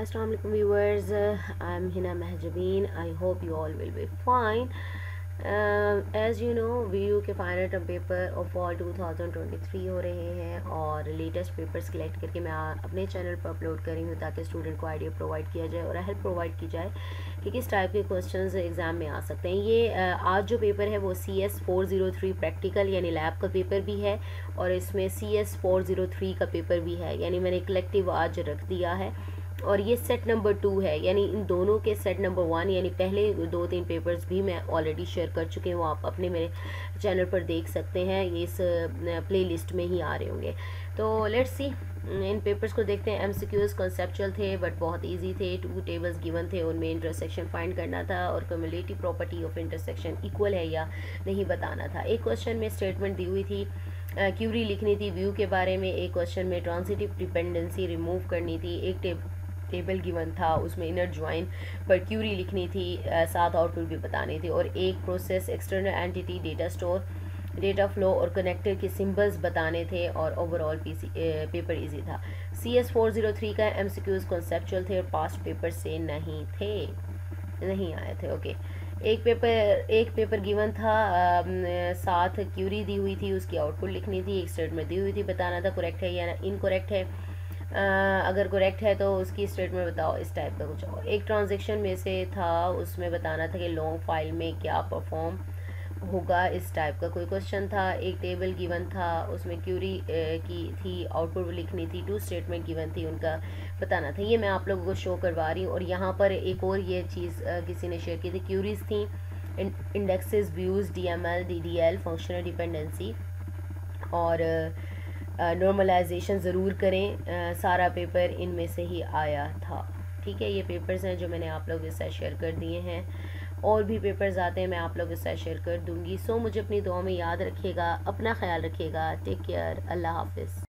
Assalamu alaikum viewers. Uh, I'm Hina Mahjabeen. I hope you all will be fine. As you know V U के final term paper of fall 2023 हो रहे हैं और latest papers collect करके मैं अपने channel पर upload कर रही हूँ ताकि स्टूडेंट को आइडिया प्रोवाइड किया जाए और हेल्प प्रोवाइड की जाए कि किस टाइप के क्वेश्चंस एग्ज़ाम में आ सकते हैं। ये आज जो पेपर है वो C S four zero three practical यानी लैब का पेपर भी है और इसमें C S four zero three का पेपर भी है। यानी मैंने कलेक्टिव आज रख दिया है। और ये सेट नंबर टू है, यानी इन दोनों के सेट नंबर वन यानी पहले दो तीन पेपर्स भी मैं ऑलरेडी शेयर कर चुके हूँ, आप अपने मेरे चैनल पर देख सकते हैं, ये इस प्ले में ही आ रहे होंगे। तो लेट्स सी इन पेपर्स को देखते हैं एम सी कॉन्सेप्चुअल थे बट बहुत ईजी थे टू टेबल्स गिवन थे, उनमें इंटरसेक्शन फाइंड करना था, और cumulative property of intersection equal है या नहीं बताना था। एक क्वेश्चन में स्टेटमेंट दी हुई थी क्यूरी लिखनी थी व्यू के बारे में, एक क्वेश्चन में ट्रांसिटिव डिपेंडेंसी रिमूव करनी थी, एक टेब टेबल गिवन था उसमें इनर ज्वाइन पर क्यूरी लिखनी थी? सात आउटपुट भी बताने थे। और एक process external entity data store data flow और कनेक्टर के सिंबल्स बताने थे और ओवरऑल पेपर इजी था। C S four zero three का एम सी क्यूज़ कॉन्सेप्चुअल थे और पास्ट पेपर से नहीं थे। नहीं आए थे ओके एक पेपर एक पेपर गिवन था आ, साथ क्यूरी दी हुई थी उसकी आउटपुट लिखनी थी एक स्टेटमेंट दी हुई थी बताना था करेक्ट है या इनकरेक्ट है। अगर करेक्ट है तो उसकी स्टेटमेंट बताओ, इस टाइप का कुछ। एक ट्रांजेक्शन में से था, उसमें बताना था कि लॉन्ग फ़ाइल में क्या परफॉर्म होगा, इस टाइप का कोई क्वेश्चन था। एक टेबल गिवन था, उसमें क्यूरी की थी आउटपुट लिखनी थी टू स्टेटमेंट गिवन थी, उनका बताना था। ये मैं आप लोगों को शो करवा रही हूँ। और यहाँ पर एक और ये चीज़ किसी ने शेयर की थी क्यूरीज थी indexes views D M L D D L functional dependency और नॉर्मलाइजेशन ज़रूर करें। सारा पेपर इनमें से ही आया था। ठीक है, ये पेपर्स हैं जो मैंने आप लोगों के साथ शेयर कर दिए हैं। और भी पेपर्स आते हैं, मैं आप लोगों के साथ शेयर कर दूँगी। सो मुझे अपनी दुआ में याद रखिएगा, अपना ख्याल रखिएगा। टेक केयर अल्लाह हाफिज़।